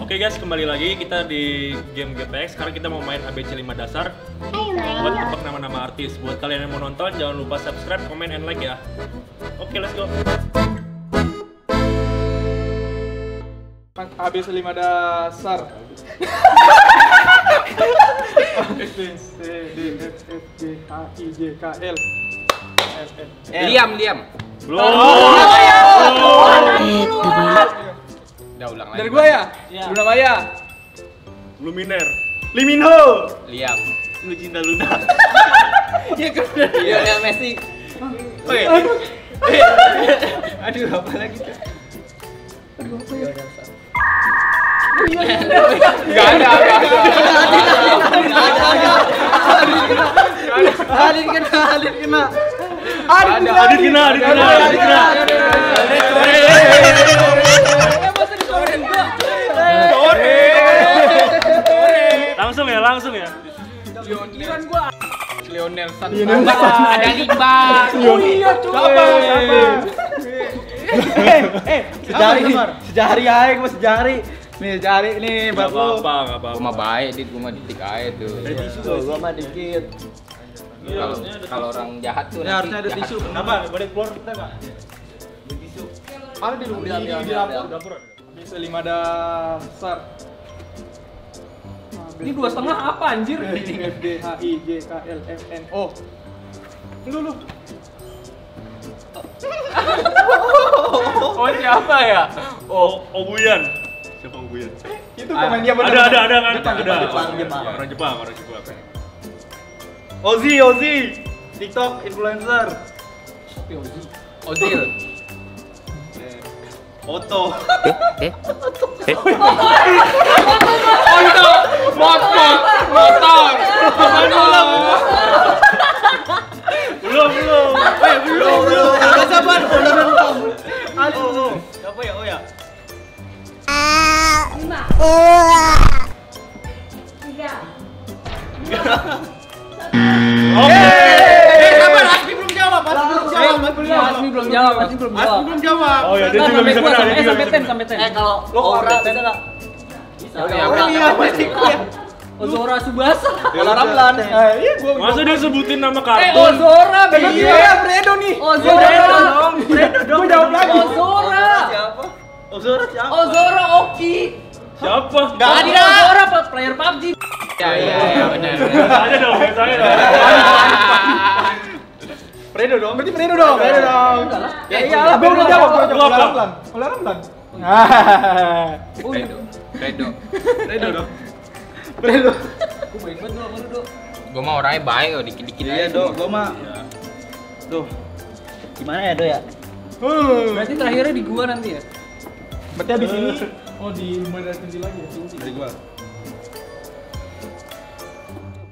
Oke guys, kembali lagi kita di game GPX. Sekarang kita mau main ABC 5 dasar buat tebak nama-nama artis. Buat kalian yang mau nonton, jangan lupa subscribe, comment, and like ya. Oke, let's go. Habis lima dasar. A, B, C, D, F, F, G, H, I, J, K, L. M, N. Liam, Liam. Belum. Udah ulang lagi. Dari gua ya? Luna Maya. Luminer. Liminho. Liam. Lu cinta Luna. Iya, ya Messi. Oke. Aduh, apa lagi tuh? Enggak ada, enggak ada. Adit kena, Adit kena. Ada, Adit kena, Adit kena, Adit kena. Langsung ya, langsung ya. Lionel Santos. Ada Limba. Sabar, sabar. Sejari nih, sejari aja gua sejari. Nih, sejari nih Gak lu. apa-apa, gak apa-apa. Gua mah baik, dit gua mah ditik aja tuh. Tuh, gua mah dikit. Kalau kalau orang jahat tuh Ini harusnya ada tisu. Kenapa? Boleh keluar kita nggak? Ada di di di dapur. Lima dasar. Ini dua setengah apa anjir? F, D, H, I, J, K, L, M, N, O. Lu, lu. Oh, siapa ya? Oh, Obuyan. Siapa Obuyan? Itu pemain dia Ada, ada, ada kan? Jepang, ada. Jepang, Jepang, Jepang. Orang Jepang, orang Jepang. Ozi, Ozi. TikTok influencer. Ozil. 我懂。哎哎哎！我懂，我懂，我懂，我懂了。不懂不懂，不懂不懂，不懂不懂，大家不懂了，不懂。啊，不懂，要不要？啊！你妈！哇！你干？你干？Belum jawab, Asmi belum Asmi jawab. belum jawab. Oh ya, dia Nah, juga sampai bisa benar. sampai dia juga sampai bisa ten benar. sampai ten. Eh, kalau lo ora bisa enggak? Oh, iya, Ora berarti. iya, berarti gue. Ozora Subasa. Kalau Ramlan. Eh, iya gua. Masa dia sebutin nama Eh kartun? Ozora bego. Iya, Fredo nih. Iyalah, gua udah jawab. Oleh Ramlan. Fredo. Fredo. Fredo dong. Fredo. Gua baik banget lu sama lu. Gua mah orangnya baik kok, dikit-dikit Iya, aja. Do. Gua mah. Tuh. Gimana ya, Do ya? Hmm. Berarti terakhirnya di gua nanti ya. Berarti habis ini oh di lima dari Cinti lagi ya. Dari gua.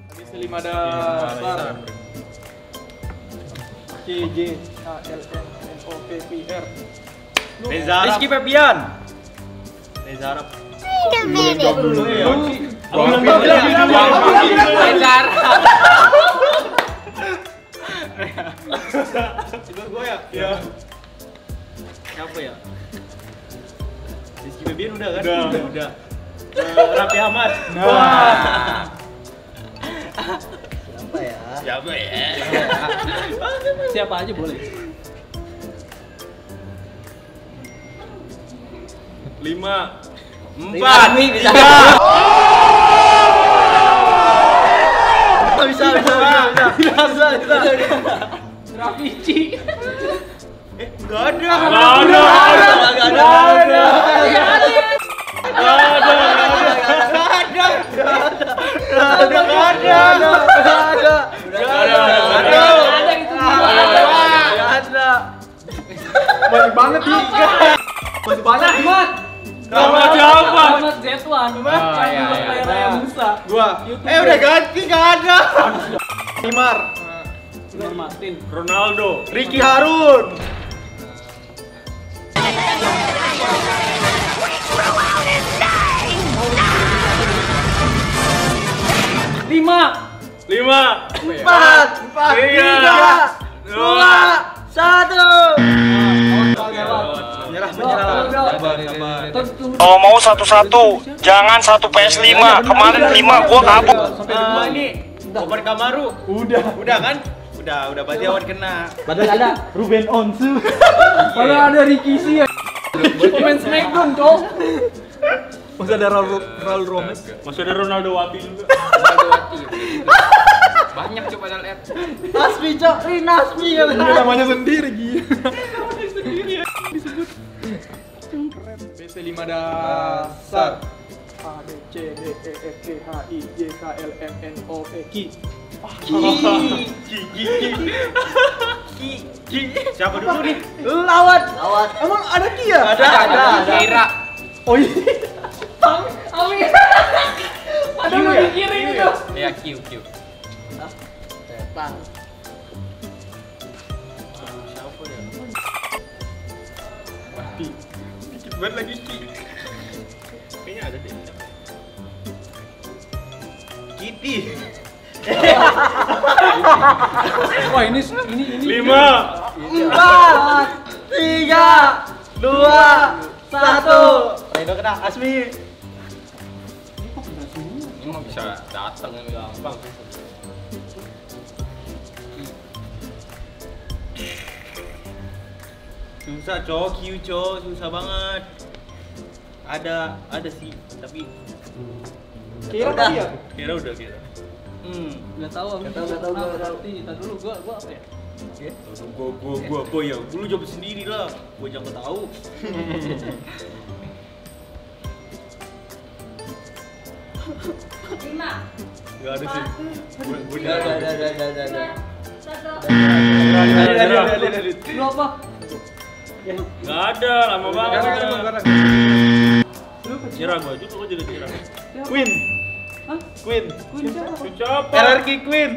Habis lima dasar. K J K L M N O P Q R. Reza Rizky Febian. Reza Arab. ya. Gitu. Ya. Iya. Siapa ya? Rizky Febian udah kan? Udah. udah. Raffi Ahmad. Wah. Siapa ya? Siapa ya? Siapa aja boleh. Lima. Empat. Bisa. Bisa, bisa, bisa, bisa, bisa, bisa. Rafici. Ada. Gak ada. Gak ada. Gak ada. Iya, ada. Gak ada. Gak ada. Gak ada. Gak ada. Gak ada. Ada. Ada itu Gak juga. ada. Gak ada. Banyak banget tiga. Masih banyak. Ahmad. Nama siapa? Oh, iya, iya. Player Raya Musa. Gua. Eh udah ganti gak ada. Neymar. Nur Martin. Ronaldo. Ricky Harun. Lima. Lima. Empat. Empat. Tiga. Dua. Satu. Kalau mau satu-satu, jangan satu PS5. Kemarin 5 gua kabur. Ah, ini Open Kamaru. Udah. Udah kan? Udah, udah berarti awan kena. Padahal ada Ruben Onsu. Padahal ada Ricky sih ya. Pemain Smackdown, Cok. Masih ada Raul Raul Gomez. Masih ada Ronaldo Wati juga. Ronaldo Wati. Banyak coba padahal Ed. Asmi, Cok. Ini Asmi kan. Ini namanya sendiri gila. 5 dasar. A B C D E F G H I J K L M N O P Q. Siapa dulu nih? Lawat. Lawat. Emang ada dia? Ada, ada, ada. Kira. Oh iya. Amin. Ada lu mikirin itu. Ya Q Q. Dikit banget lagi Ki. Kayaknya ada deh. Kitty. Wah, ini ini ini. Lima. Empat, tiga, dua, satu. Redo kena Asmi. Ini mah bisa datang ini gampang. Susah cok, Q cok, susah banget. Ada, ada sih, tapi Kira ya? Kira udah kira. hmm. Enggak tahu, enggak tahu, enggak tahu. Berarti entar dulu gua gua apa ya? Aduh, gua gua gua apa ya? Lu jawab sendiri lah. Gua jangan tahu. lima Gak ada sih. Udah, udah, udah, udah, udah, udah. Satu. Lu apa? Gak ada, lama banget. Nyerah gua juga, gua juga nyerah. Queen, Hah? Queen. Queen siapa? Siapa? RRQ Queen.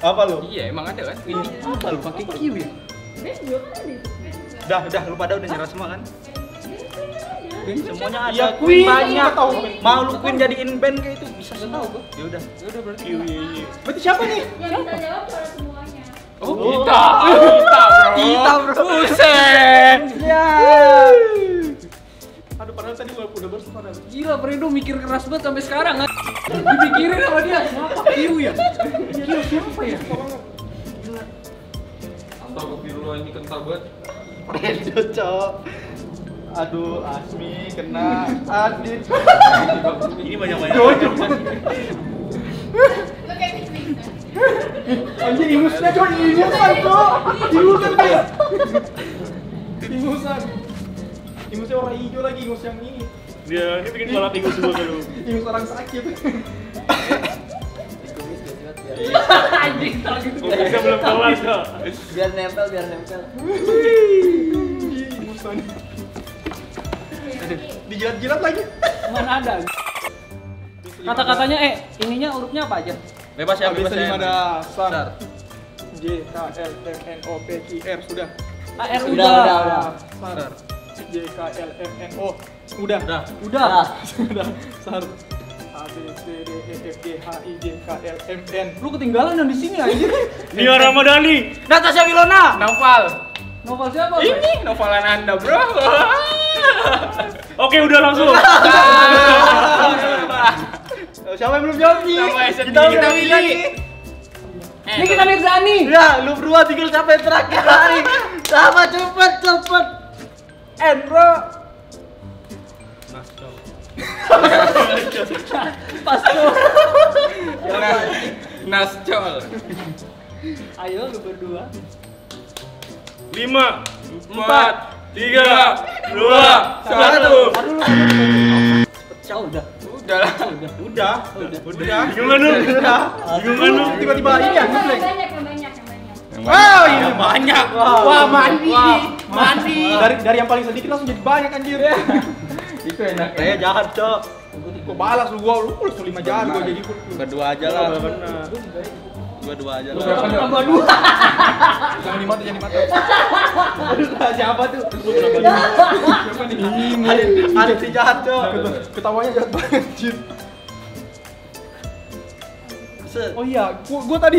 Apa lu? Iya emang ada kan? Ini. Apa lu pakai Q ya? Kan ada itu. Udah, udah, lu pada udah nyerah semua kan? Semuanya ada Iya, Queen Queen. banyak. Tahu. Mau lu Queen jadiin band kayak itu bisa semua. tahu gua. Ya udah. Ya udah berarti. Berarti siapa nih? Yang jawab. Oh, kita. Kita, bro. Kita, bro. Buset. Ya. Aduh, padahal tadi gua udah padahal. Gila, Fredo mikir keras banget sampai sekarang kan. Dipikirin sama dia. Siapa Q ya? Q siapa ya? Astagfirullah ini kental banget. Redo, cok. Aduh, Asmi kena Adit. Ini banyak-banyak. Anjir, ingusnya coy, ingusan coy. Ingusan kayak. Ingusan. Ingusnya warna hijau lagi, ingus yang ini. Dia ini bikin balap minggu semua lu. Ingus orang sakit. Anjing, tak. Kok bisa belum kelar kok. Biar nempel, biar nempel. Ingusan. Dijilat-jilat lagi. Mana ada? Kata-katanya eh ininya hurufnya apa aja? Bebas ya, bebas ya. lima dasar. J K L M N O P Q R sudah. AR Udah, udah. udah, udah. Sar. J K L M N O. Udah. Udah. Udah. Sudah. Sar. A B C D E F G H I J K L M N. Lu ketinggalan yang di sini anjir. Nia Ramadhani. Natasha Wilona. Novel. Novel siapa? Ini novelan Anda, Bro. Oke, udah langsung. Siapa yang belum jawab SND. Kita Kita pilih. pilih. Ini kita Mirzani. Ya, lu berdua tinggal yang terakhir hari. Sama cepet, cepet. Bro. Pas tuh. Nascol. Ayo lu berdua. Lima, Empat. tiga, dua, satu. Aduh lu. Pecah udah. Udah lah. Udah, udah, udah. Gimana lu? Gimana lu? Tiba-tiba ini ya. Wow, ini banyak. Wah, mandi. Mandi. Dari dari yang paling sedikit langsung jadi banyak anjir. Itu enak. Saya jahat, Cok. Gua balas lu gua lu lu lima jahat gua jadi Berdua aja lah. Gua dua aja lah. Tambah dua. jangan di mata jangan di mata. Siapa tuh? Siapa nih? Ada ada si jahat, Cok. Ketawanya jahat banget. Se- Oh iya, gua, gua tadi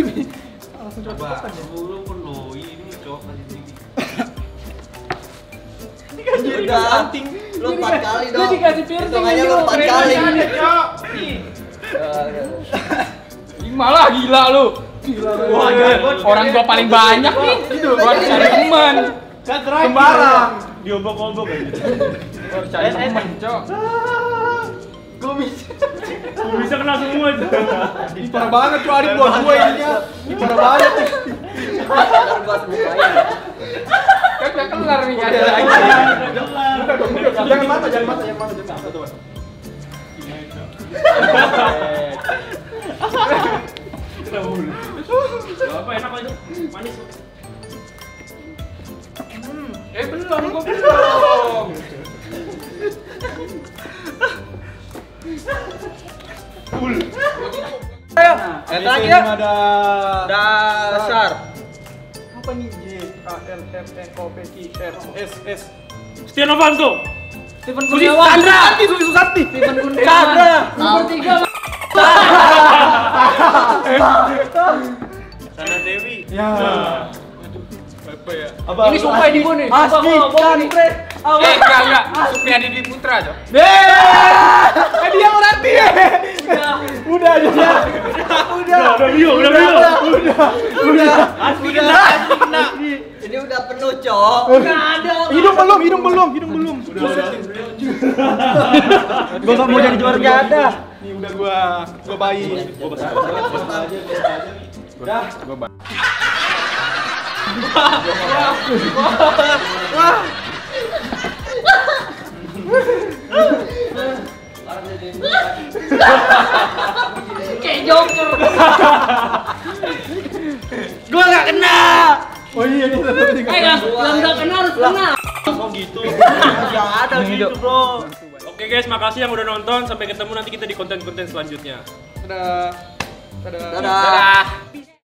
langsung coba cepetan ya. Dulu perlu ini Cok kasih sini. Anjir dah. Lu empat kali Lu dong. dikasih piercing, Hitungannya lu lu. empat Keren kali. banget. Ya, ya. Lima lah gila lu. Gila lu. Orang gua paling banyak nih. Gua harus cari teman. Sembarang. Diobok-obok aja. Gua harus cari teman, Cok. Gue bisa kena semua tuh. Ih, parah banget cuy Arif buat gue. Ih, parah banget gua bukain. Kan udah kelar nih ada lagi. Dong, buka. Jangan mata, jangan mata, jangan mata, jangan mata. Gak apa enak kok itu. Manis. Eh belum, gua belum. Ayo, yang terakhir ya. Ada Dasar. apa nih? J A L M N O P I R S S. Setia Novanto. Steven Kurniawan. Sandra, Susi Susanti. Steven Kurniawan. Kagak. Nomor tiga. Sana Dewi. Ya. Apa ya? Apa? Ini sumpah di gua nih. Sumpah Asli, gua gua nih. kampret. Eh enggak enggak. Supriadi Dwi Putra, Cok. Eh, dia berarti ya. Udah, udah. Udah. Udah bio, udah bio. Udah. Udah. Asli kena, asli kena. Ini udah penuh, Cok. Hidung belum, hidung belum, hidung belum. Udah, udah. Gua gak mau jadi juara ada. Udah gua gua bayi. Udah. Kayak Joker. Gua gak kena. Oh iya, ini satu tiga. Eh yang enggak kena harus kena. Kok gitu? Gak ada gitu, Bro. Oke guys, makasih yang udah nonton. Sampai ketemu nanti kita di konten-konten selanjutnya. Dadah. Dadah. Dadah.